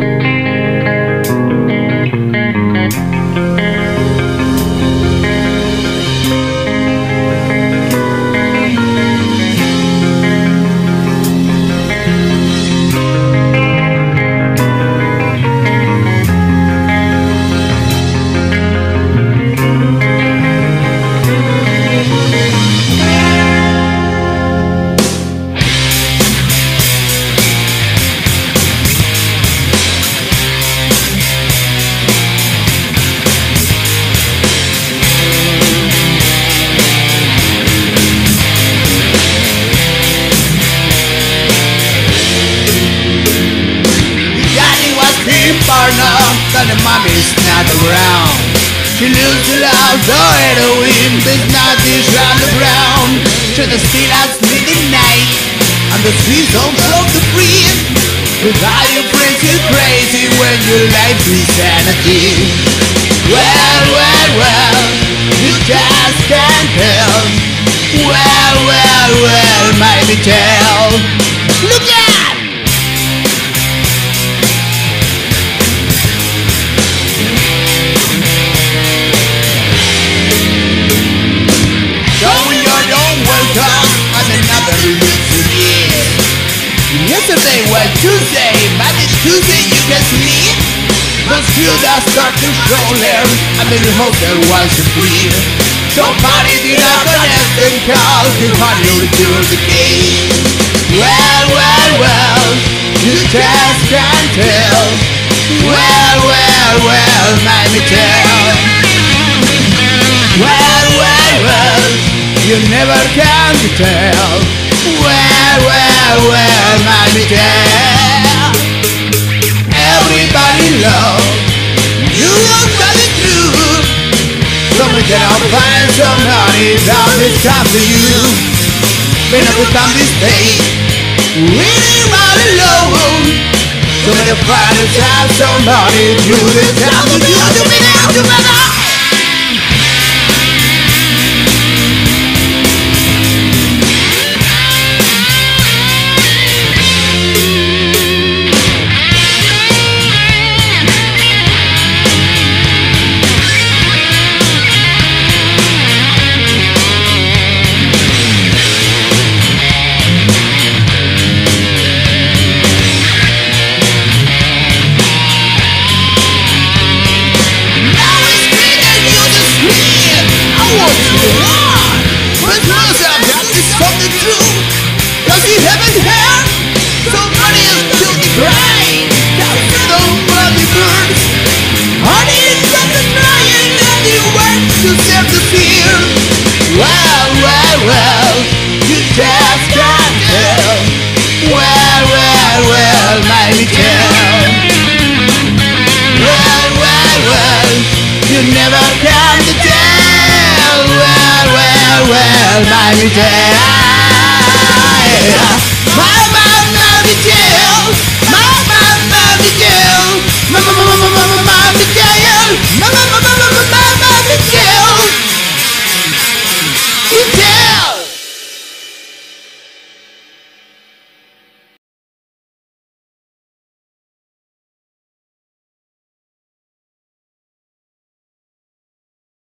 Daddy being partner, but the mommy's not around. She lives to love the heroin, there's nothing round the ground. To the still out midnight, and the streets don't flow the breeze. With all your friends, you're crazy when your life is sanity. Well, well, well, you just can't tell. Well, well, well, maybe tell. Look out! But still that start to there, I mean hope there was a free. Somebody did not connect and call to party return the key. Well, well, well, you just can't tell. Well, well, well, let me tell. Well, well, well, you never can tell. Well, well, well, let me tell. Somebody that is come to you. Been up with on this day, really all alone. So many fighters have somebody to the time to do me now, to me now. Well, well, maybe tell. Mama, maybe tell.